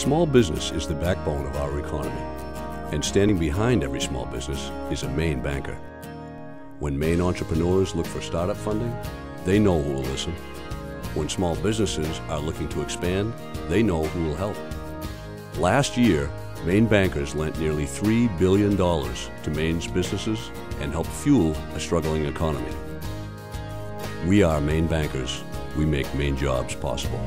Small business is the backbone of our economy, and standing behind every small business is a Maine banker. When Maine entrepreneurs look for startup funding, they know who will listen. When small businesses are looking to expand, they know who will help. Last year, Maine bankers lent nearly $3 billion to Maine's businesses and helped fuel a struggling economy. We are Maine bankers. We make Maine jobs possible.